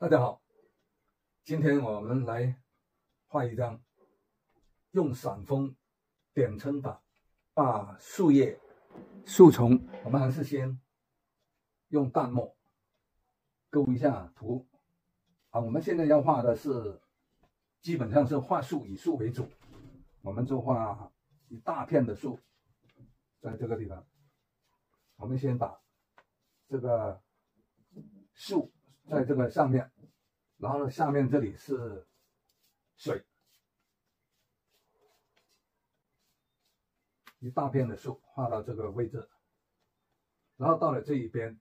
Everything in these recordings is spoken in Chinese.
大家好，今天我们来画一张用散锋点撑法把树叶、树丛，我们还是先用淡墨勾一下图啊。我们现在要画的是，基本上是画树，以树为主，我们就画一大片的树，在这个地方，我们先把这个树。在这个上面，然后呢，下面这里是水，一大片的树画到这个位置，然后到了这一边，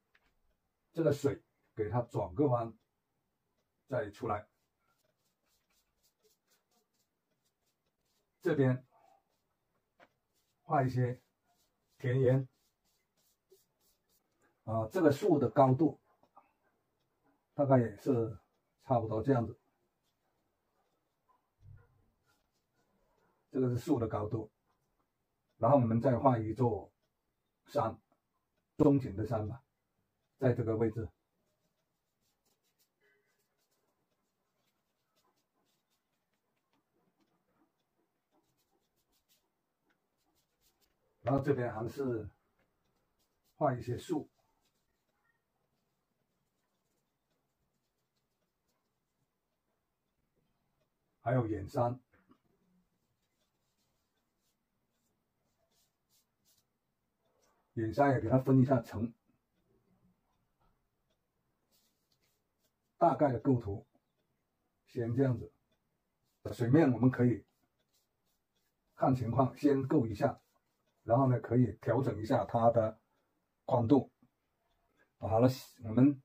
这个水给它转个弯，再出来，这边画一些田园，啊，这个树的高度。大概也是差不多这样子，这个是树的高度，然后我们再画一座山，中景的山吧，在这个位置，然后这边还是画一些树。还有远山，远山也给它分一下层，大概的构图，先这样子。水面我们可以看情况先构一下，然后呢可以调整一下它的宽度。好了，我们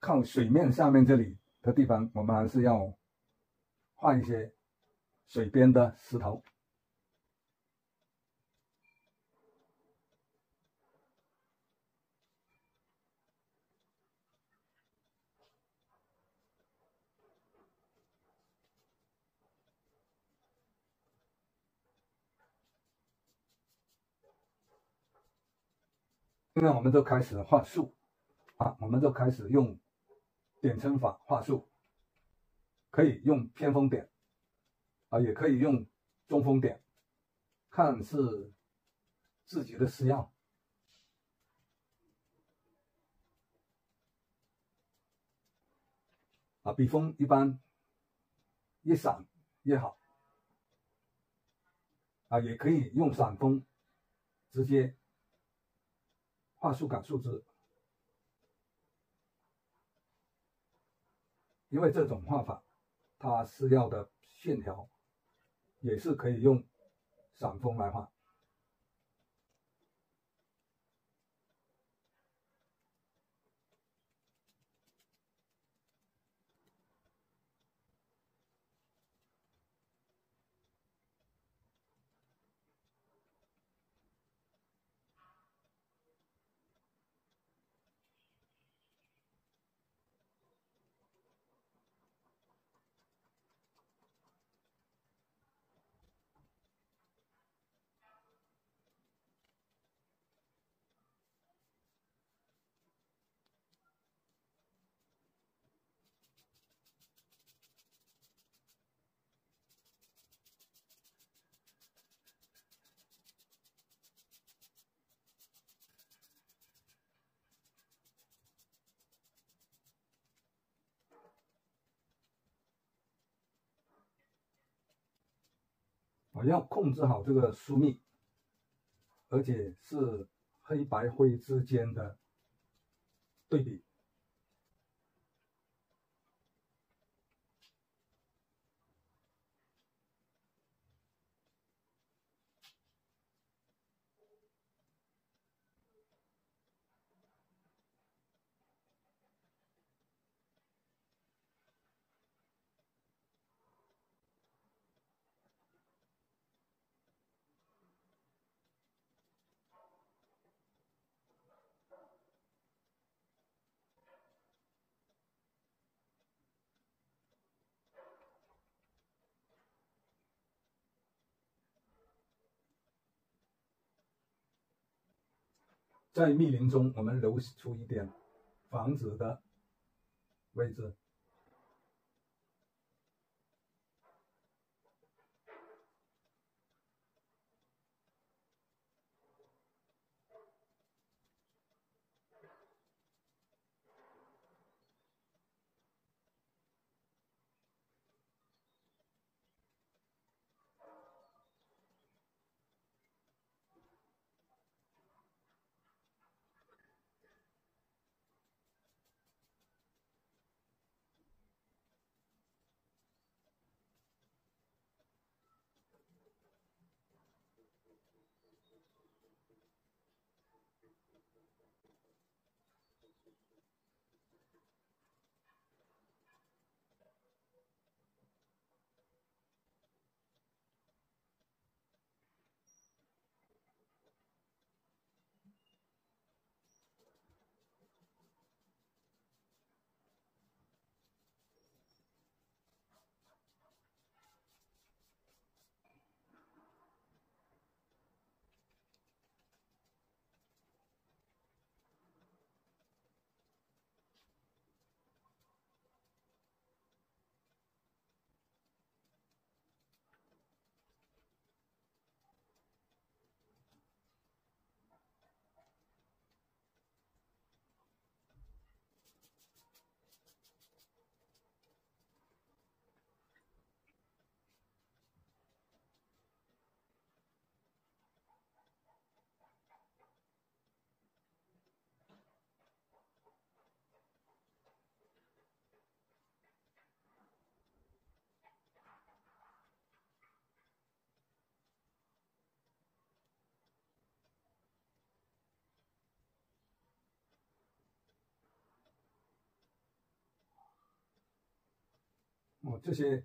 看水面下面这里的地方，我们还是要。画一些水边的石头，现在我们就开始画树啊，我们就开始用点撑法画树。可以用偏锋点，啊，也可以用中锋点，看是自己的需要。啊，笔锋一般越散越好，啊，也可以用散锋直接画树感树枝，因为这种画法。它需要的线条也是可以用散风来画。只要控制好这个疏密，而且是黑白灰之间的对比。在密林中，我们留出一点房子的位置。哦，这些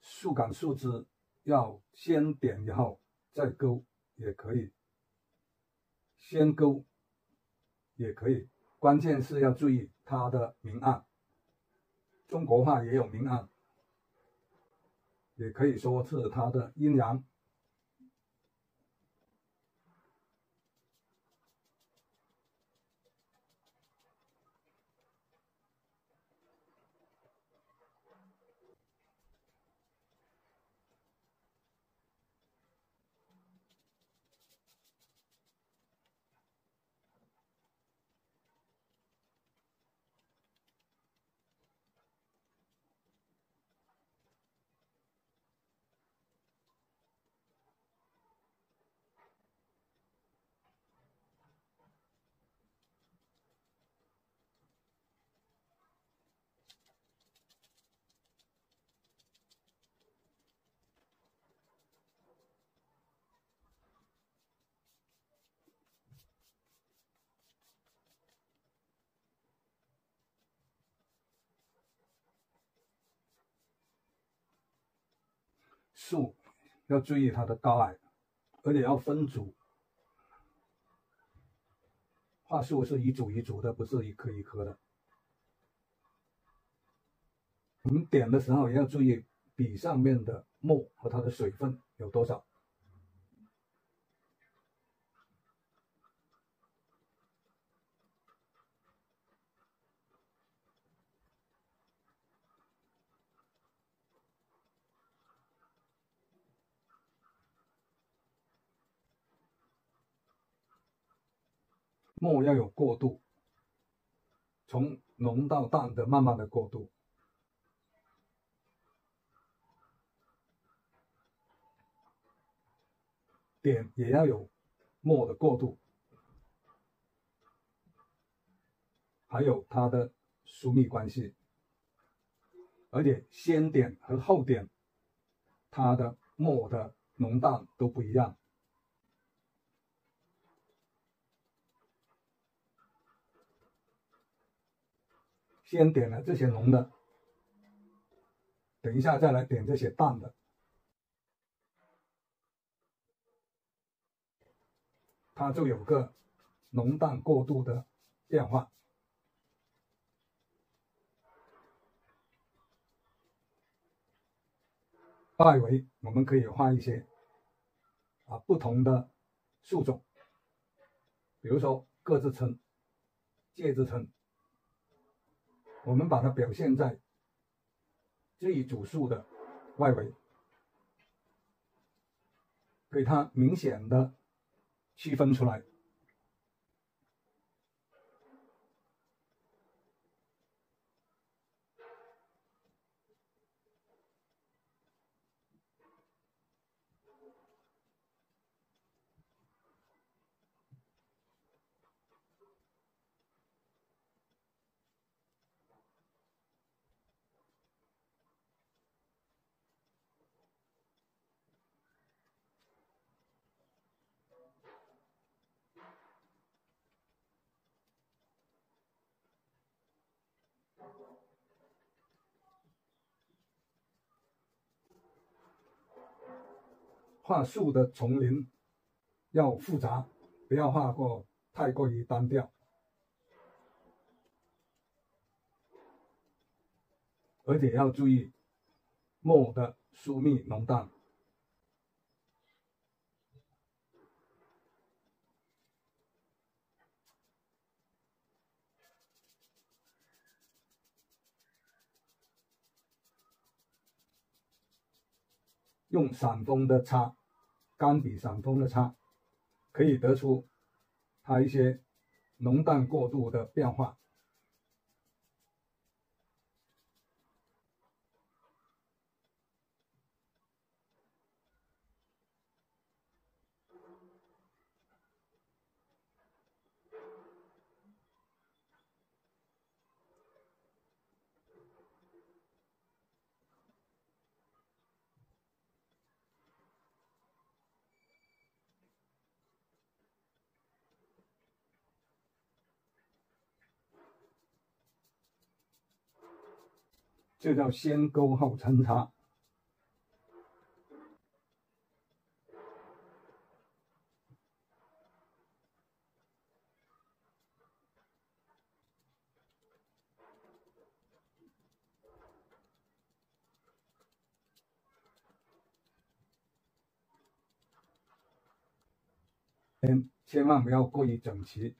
树干、树枝要先点以后再勾也可以，先勾也可以，关键是要注意它的明暗。中国画也有明暗，也可以说是它的阴阳。树要注意它的高矮，而且要分组。画树是一组一组的，不是一棵一棵的。我们点的时候也要注意笔上面的墨和它的水分有多少。墨要有过渡，从浓到淡的慢慢的过渡，点也要有墨的过渡，还有它的疏密关系，而且先点和后点，它的墨的浓淡都不一样。先点了这些浓的，等一下再来点这些淡的，它就有个浓淡过渡的变化。外围我们可以画一些啊不同的树种，比如说各自称、介字称。我们把它表现在这一组数的外围，给它明显的区分出来。画树的丛林要复杂，不要画过太过于单调，而且要注意墨的疏密浓淡。用散风的擦，干笔散风的擦，可以得出它一些浓淡过度的变化。就叫先勾后抻插。千千万不要过于整齐。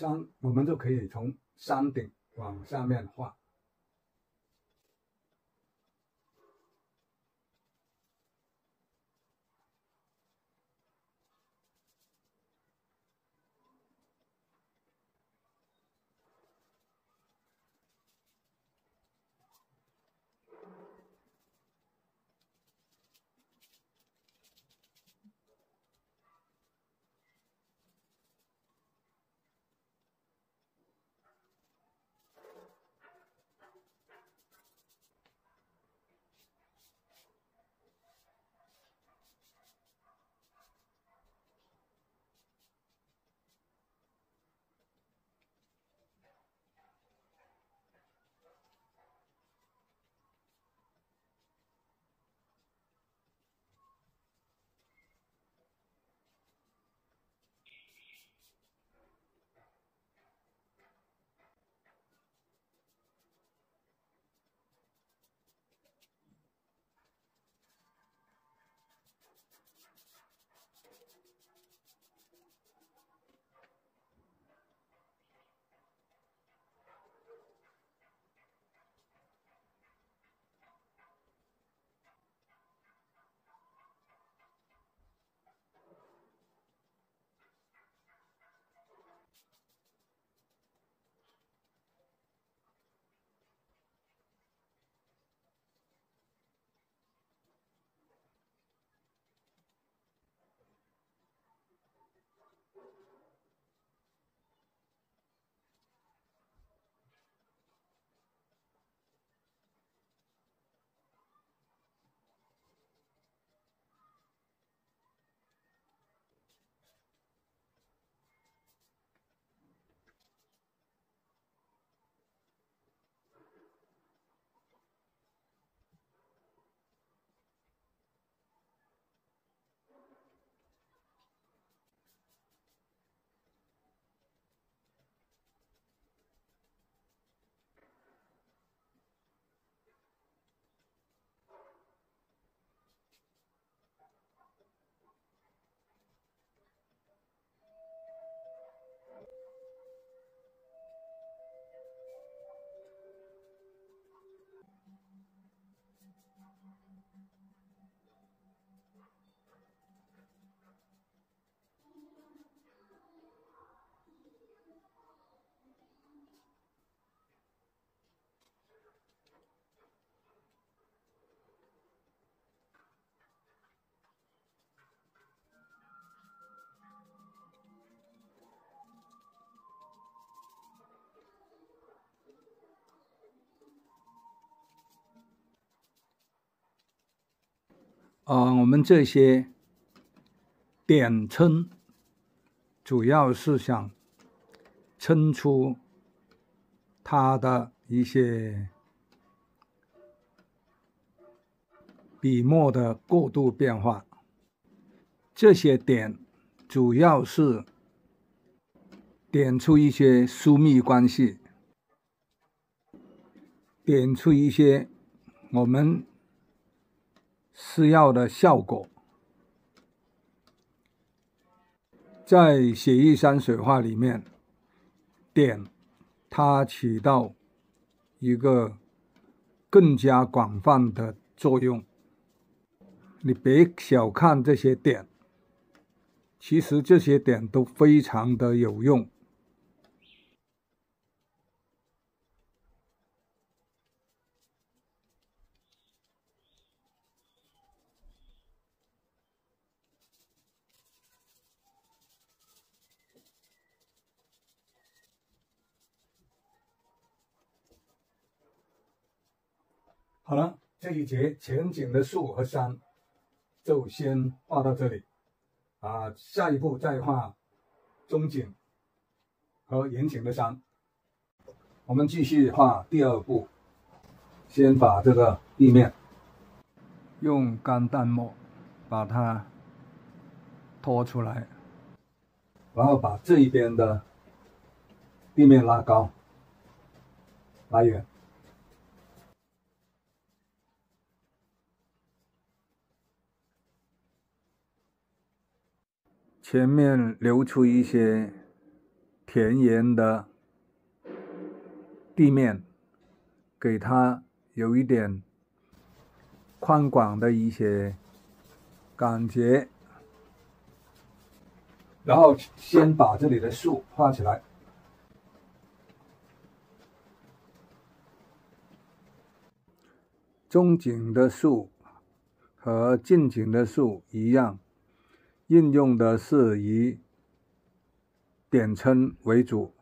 山，我们就可以从山顶往下面画。啊，我们这些点称，主要是想称出它的一些笔墨的过渡变化。这些点主要是点出一些疏密关系，点出一些我们。是要的效果，在写意山水画里面，点它起到一个更加广泛的作用。你别小看这些点，其实这些点都非常的有用。好了，这一节前景的树和山就先画到这里，啊，下一步再画中景和远景的山。我们继续画第二步，先把这个地面用干淡墨把它拖出来，然后把这一边的地面拉高、拉远。前面留出一些田园的地面，给它有一点宽广的一些感觉，然后先把这里的树画起来，中景的树和近景的树一样。应用的是以点称为主。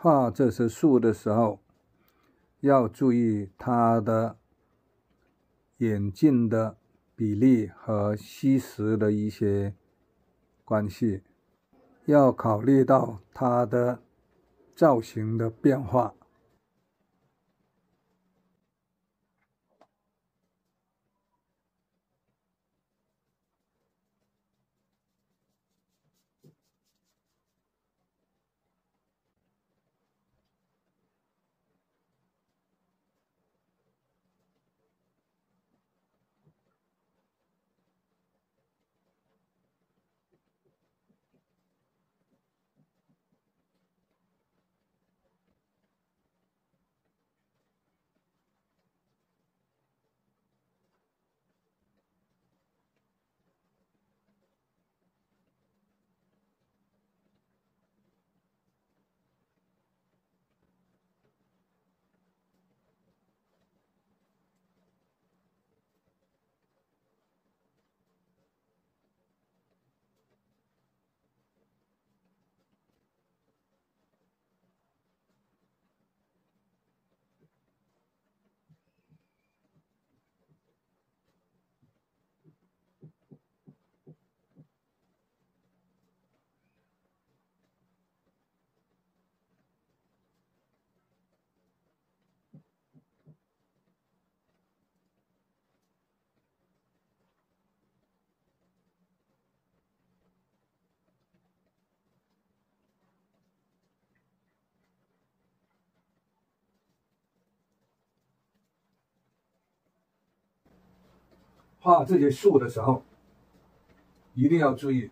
画这些树的时候，要注意它的远近的比例和虚实的一些关系，要考虑到它的造型的变化。画这些树的时候，一定要注意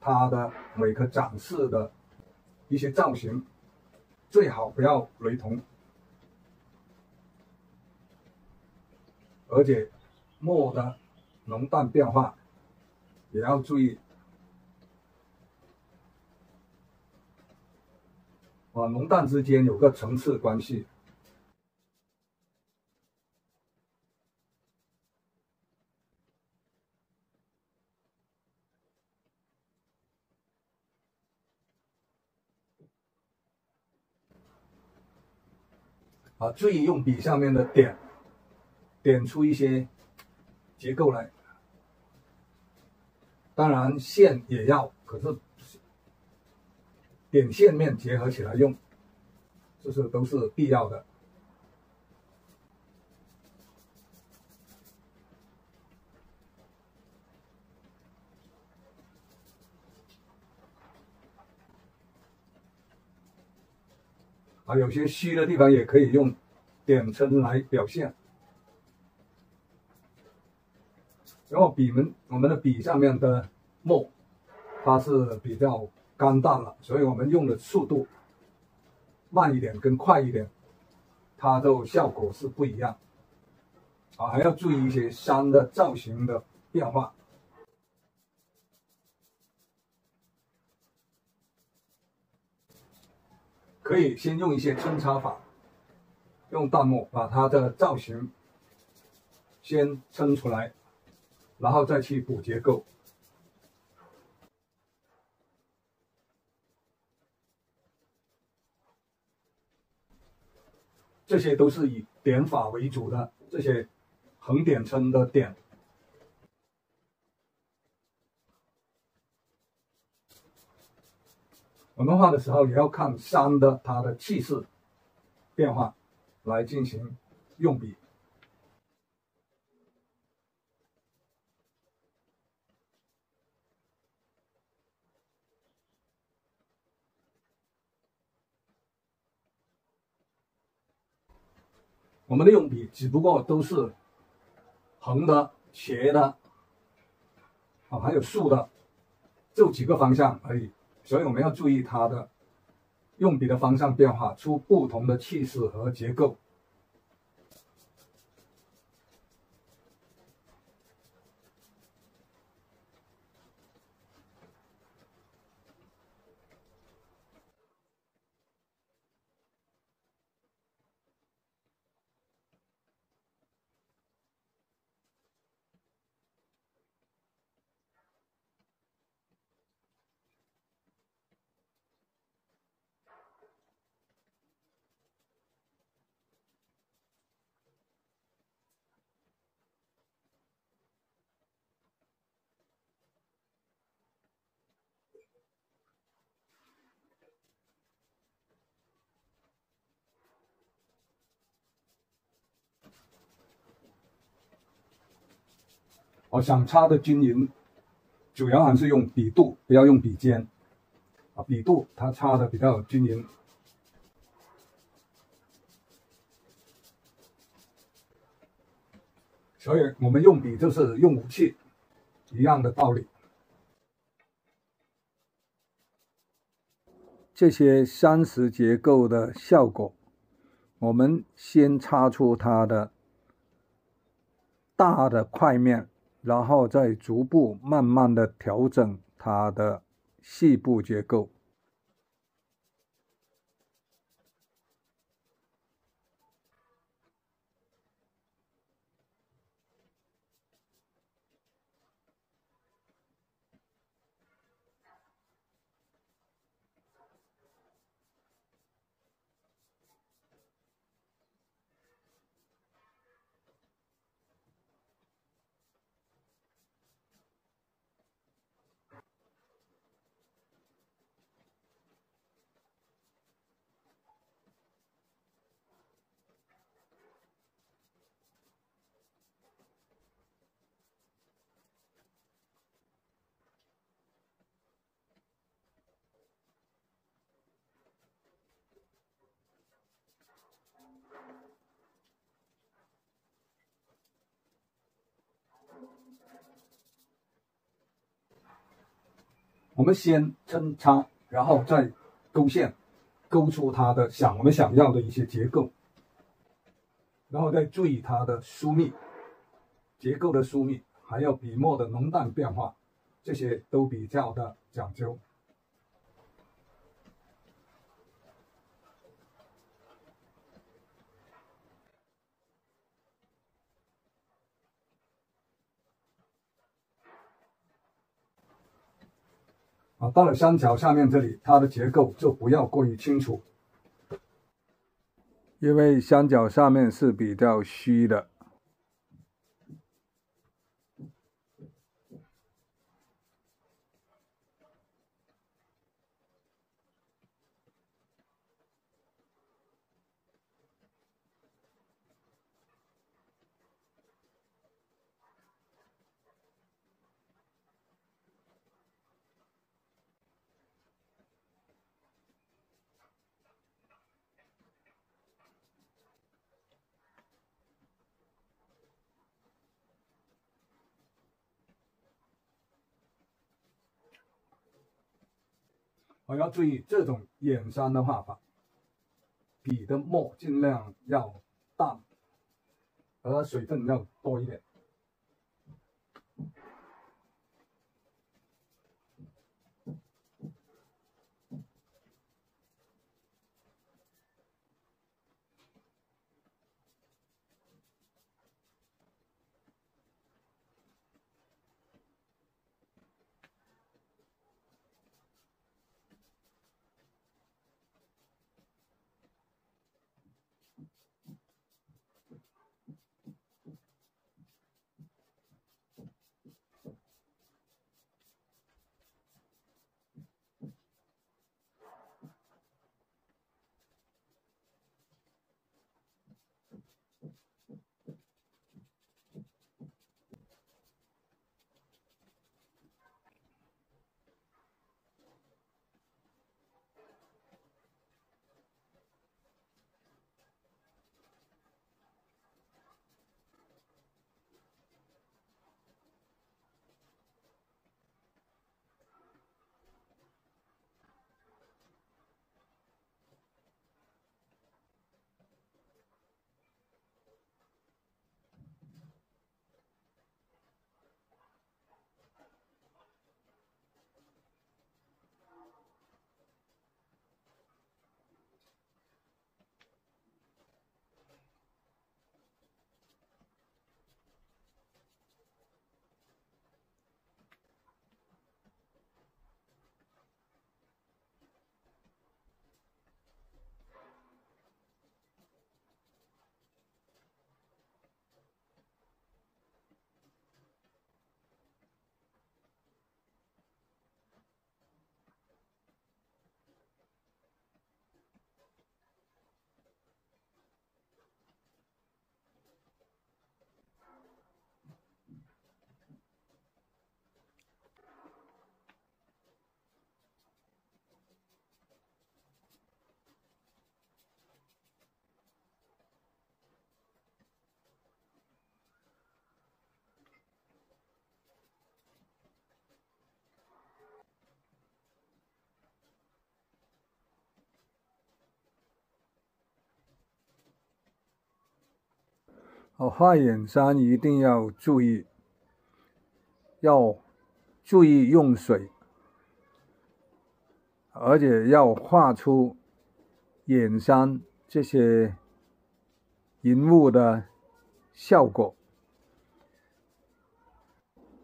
它的每个展示的一些造型，最好不要雷同，而且墨的浓淡变化也要注意。啊，浓淡之间有个层次关系。啊，注意用笔上面的点，点出一些结构来。当然线也要，可是点线面结合起来用，这是都是必要的。啊，有些虚的地方也可以用点撑来表现。然后笔们，我们的笔上面的墨，它是比较干淡了，所以我们用的速度慢一点跟快一点，它就效果是不一样。啊，还要注意一些山的造型的变化。可以先用一些抻插法，用淡墨把它的造型先撑出来，然后再去补结构。这些都是以点法为主的，这些横点撑的点。我们画的时候也要看山的它的气势变化，来进行用笔。我们的用笔只不过都是横的、斜的，啊，还有竖的，就几个方向而已。所以我们要注意它的用笔的方向变化，出不同的气势和结构。我想擦的均匀，主要还是用笔肚，不要用笔尖。啊，笔肚它擦的比较均匀。所以我们用笔就是用武器，一样的道理。这些山石结构的效果，我们先擦出它的大的块面。然后再逐步慢慢的调整它的细部结构。我们先撑插，然后再勾线，勾出它的想我们想要的一些结构，然后再注意它的疏密，结构的疏密，还有笔墨的浓淡变化，这些都比较的讲究。啊，到了三角下面这里，它的结构就不要过于清楚，因为三角下面是比较虚的。我要注意这种眼山的画法，笔的墨尽量要淡，而水分要多一点。哦，画眼山一定要注意，要注意用水，而且要画出眼山这些云雾的效果，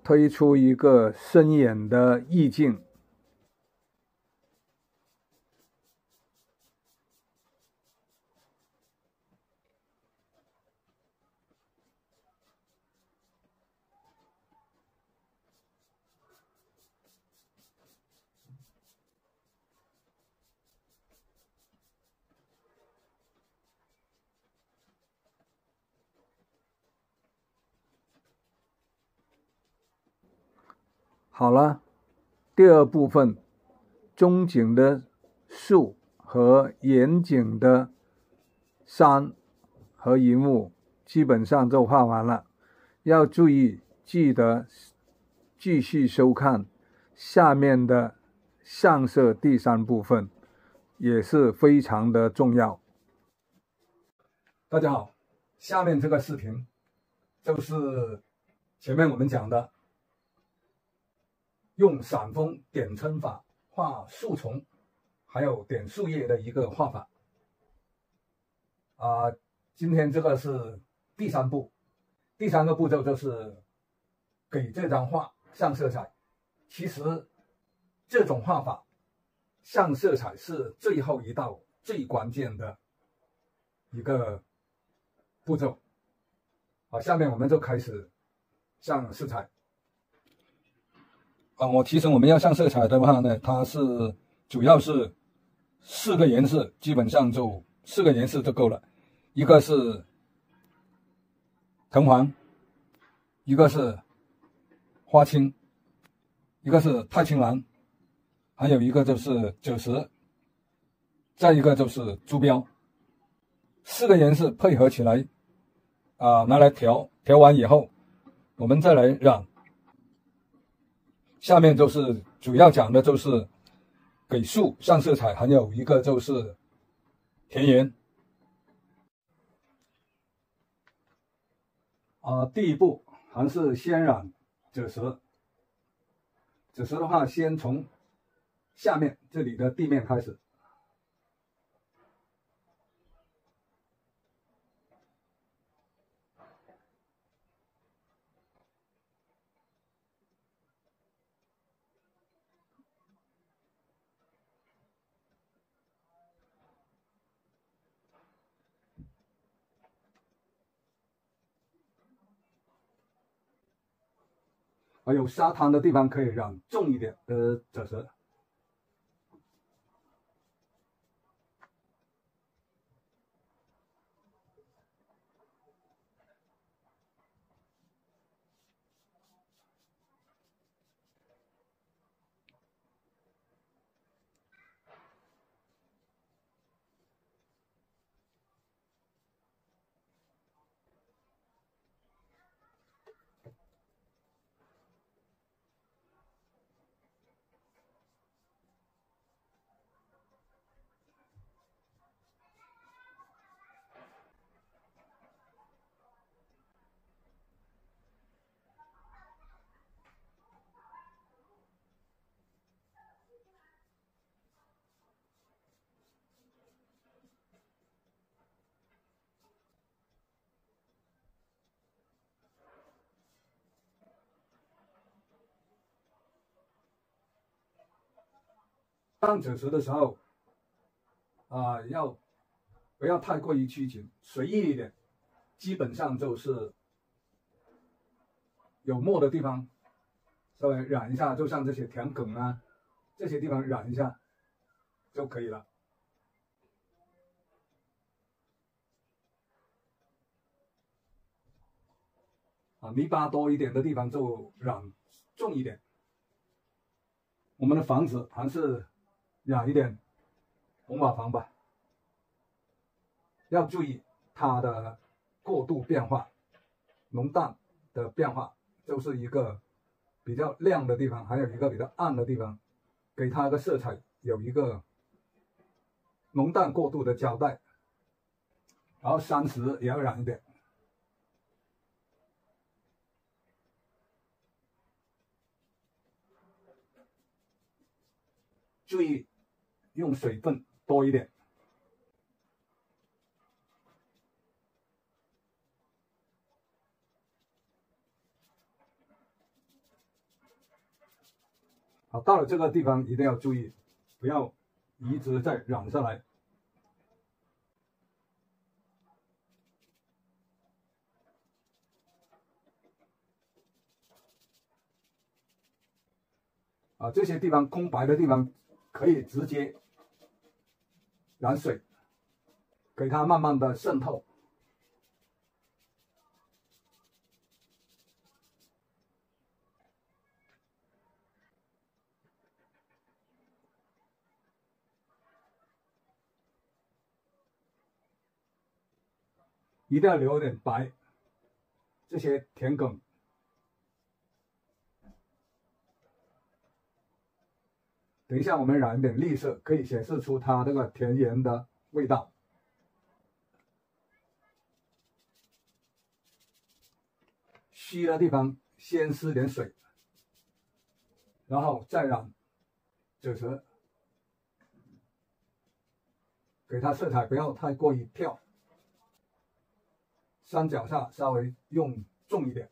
推出一个深远的意境。好了，第二部分，中景的树和远景的山和云雾基本上就画完了。要注意，记得继续收看下面的上色第三部分也是非常的重要。大家好，下面这个视频就是前面我们讲的用散锋点春法画树丛，还有点树叶的一个画法。啊，今天这个是第三步，第三个步骤就是给这张画上色彩。其实这种画法上色彩是最后一道最关键的一个步骤。好，下面我们就开始上色彩。啊，我其实我们要上色彩的话呢，它是主要是四个颜色，基本上就四个颜色就够了。一个是藤黄，一个是花青，一个是太青蓝，还有一个就是赭石，再一个就是朱标。四个颜色配合起来，啊，拿来调，调完以后，我们再来染。下面就是主要讲的就是给树上色彩，还有一个就是田园。啊，第一步还是先染赭石。赭石的话，先从下面这里的地面开始。有沙滩的地方可以染重一点的赭石。上赭石的时候，啊，要不要太过于拘谨，随意一点，基本上就是有墨的地方稍微染一下，就像这些田埂啊，这些地方染一下就可以了。啊，泥巴多一点的地方就染重一点。我们的房子还是。染一点红瓦房吧，要注意它的过度变化，浓淡的变化，就是一个比较亮的地方，还有一个比较暗的地方，给它的色彩有一个浓淡过度的交代。然后山石也要染一点，注意。用水分多一点，好，到了这个地方一定要注意，不要一直在染上来。啊，这些地方空白的地方可以直接。染水，给它慢慢的渗透，一定要留点白，这些田埂。等一下我们染一点绿色，可以显示出它这个田园的味道。虚的地方先施点水，然后再染赭石，给它色彩不要太过于跳。山脚下稍微用重一点。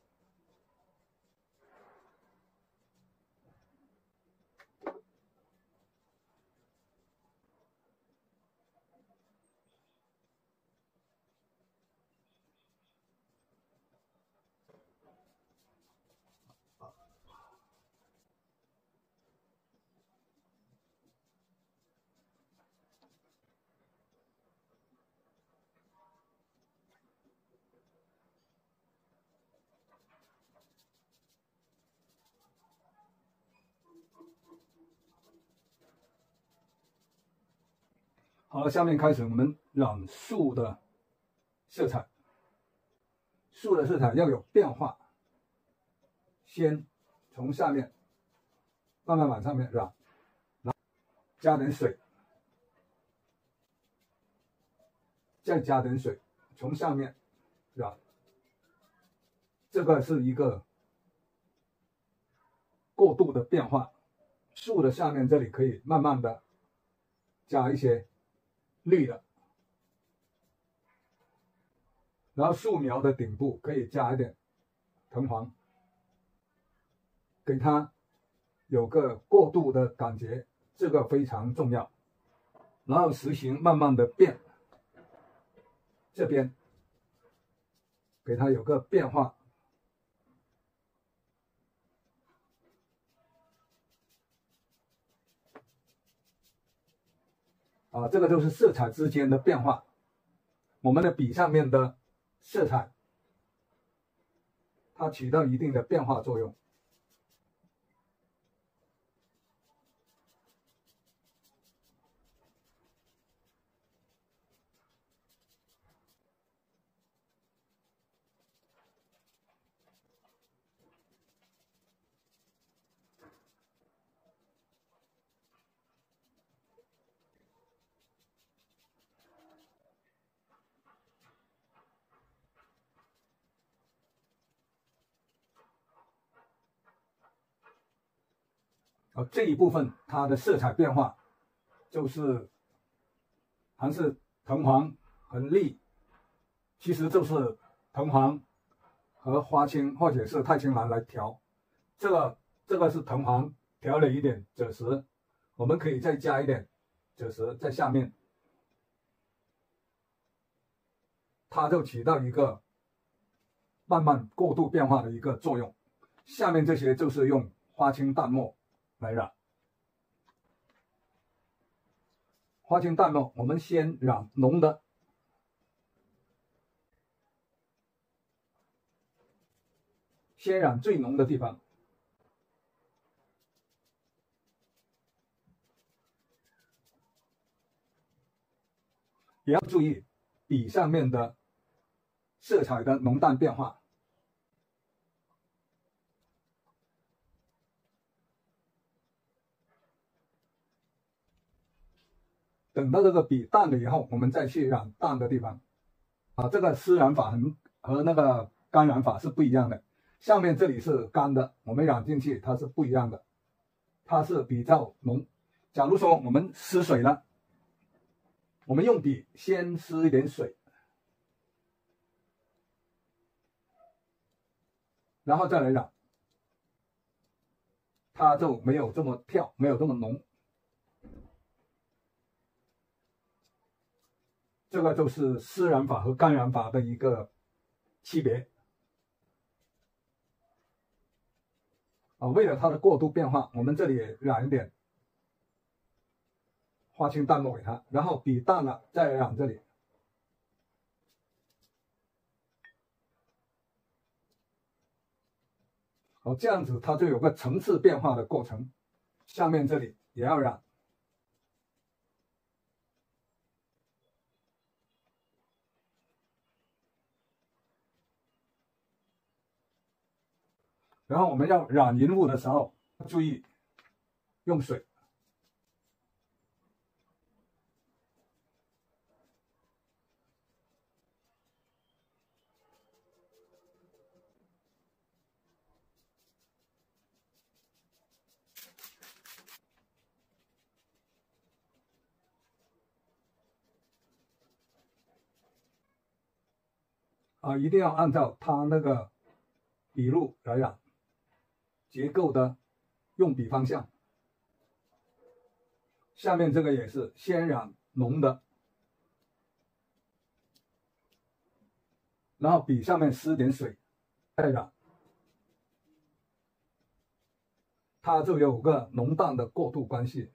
好，下面开始我们染树的色彩。树的色彩要有变化，先从下面慢慢往上面染，然加点水，再加点水，从下面染。这个是一个过渡的变化。树的下面这里可以慢慢的加一些。绿的，然后树苗的顶部可以加一点藤黄，给它有个过渡的感觉，这个非常重要。然后实行慢慢的变，这边给它有个变化。啊，这个就是色彩之间的变化。我们的笔上面的色彩，它起到一定的变化作用。啊，这一部分它的色彩变化，就是还是藤黄和绿，其实就是藤黄和花青或者是太青蓝来调。这个这个是藤黄调了一点赭石，我们可以再加一点赭石在下面，它就起到一个慢慢过渡变化的一个作用。下面这些就是用花青淡墨。来染。花青淡墨，我们先染浓的，先染最浓的地方，也要注意笔上面的色彩的浓淡变化。等到这个笔淡了以后，我们再去染淡的地方，啊，这个湿染法和和那个干染法是不一样的。下面这里是干的，我们染进去它是不一样的，它是比较浓。假如说我们湿水了，我们用笔先湿一点水，然后再来染，它就没有这么跳，没有这么浓。这个就是湿染法和干染法的一个区别啊。为了它的过度变化，我们这里染一点花青淡墨给它，然后笔淡了再染这里。哦，这样子它就有个层次变化的过程。下面这里也要染。然后我们要染银物的时候，注意用水。啊，一定要按照它那个笔录来染。结构的用笔方向。下面这个也是先染浓的，然后笔上面施点水，再染，它就有个浓淡的过渡关系。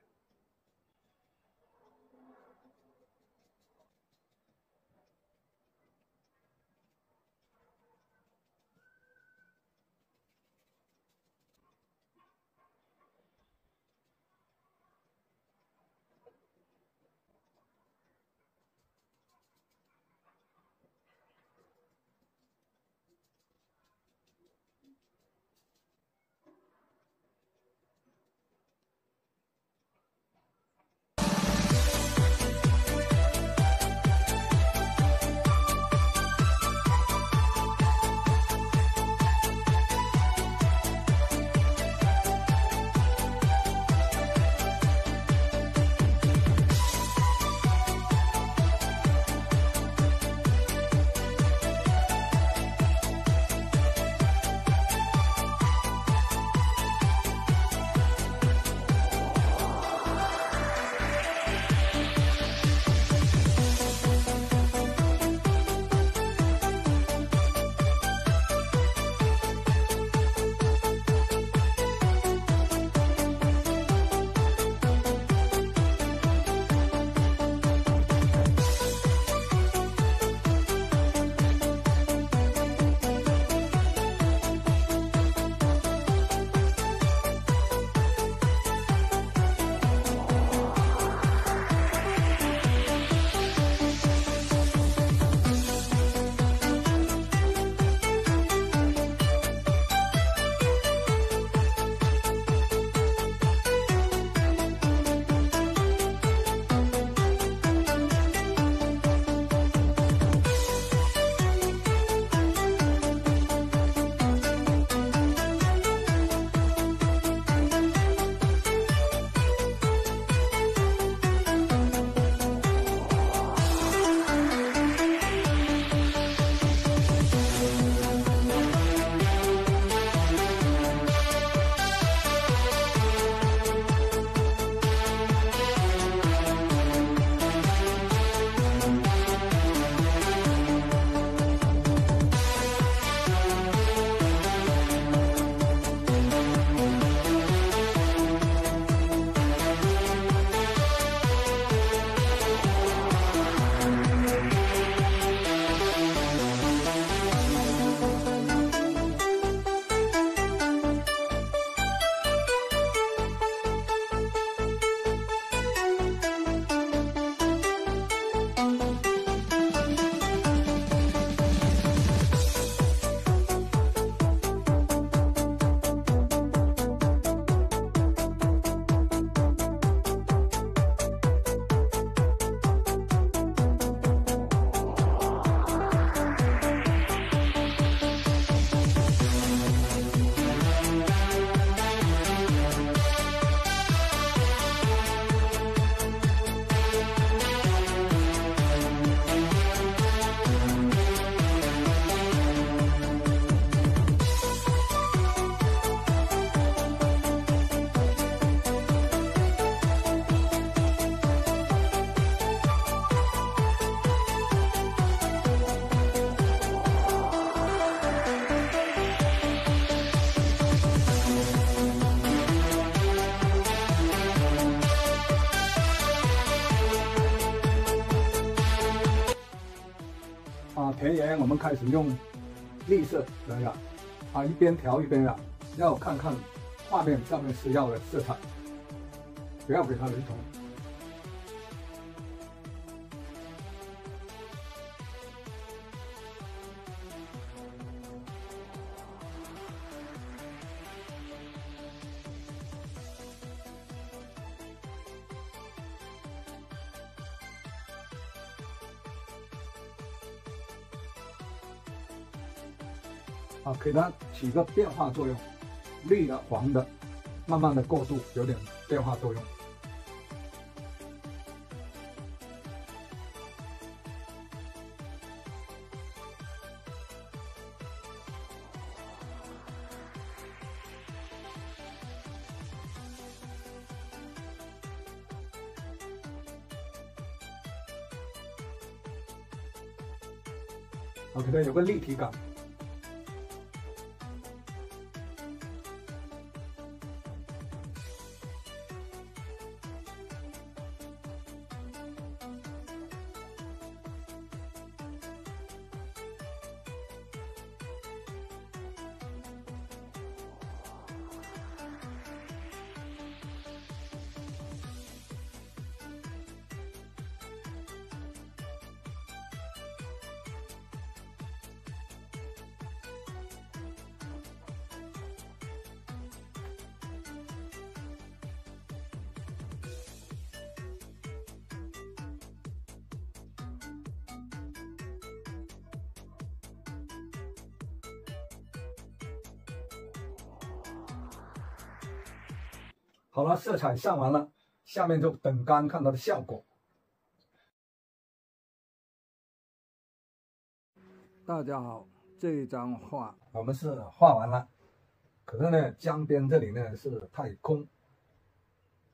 啊田野我们开始用绿色来染，啊，一边调一边染，要看看画面上面需要的色彩，不要给它雷同。给它起个变化作用，绿的、黄的，慢慢的过渡，有点变化作用。ok，对，有个立体感。好了，色彩上完了，下面就等干看它的效果。大家好，这一张画我们是画完了，可是呢，江边这里呢是太空，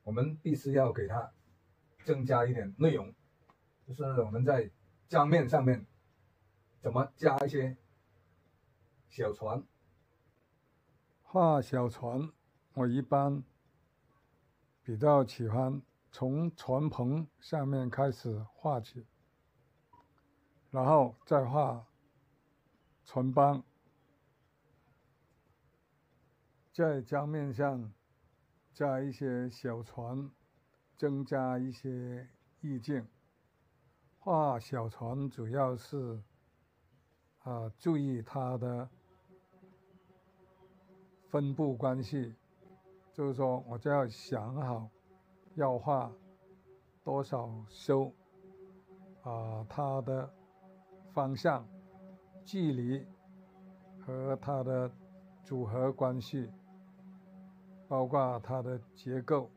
我们必须要给它增加一点内容，就是我们在江面上面怎么加一些小船。画小船，我一般。比较喜欢从船棚下面开始画起，然后再画船帮，在江面上加一些小船，增加一些意境。画小船主要是啊，注意它的分布关系。就是说，我就要想好要画多少艘，啊，它的方向、距离和它的组合关系，包括它的结构。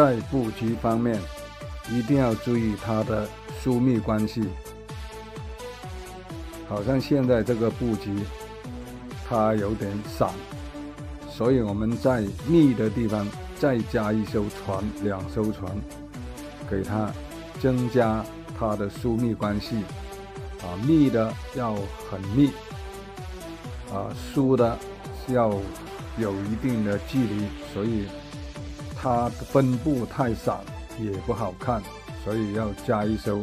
在布局方面一定要注意它的疏密关系。好像现在这个布局它有点散，所以我们在密的地方再加一艘船，两艘船，给它增加它的疏密关系。啊，密的要很密，啊，疏的要有一定的距离，所以它分布太散也不好看，所以要加一艘